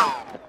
song.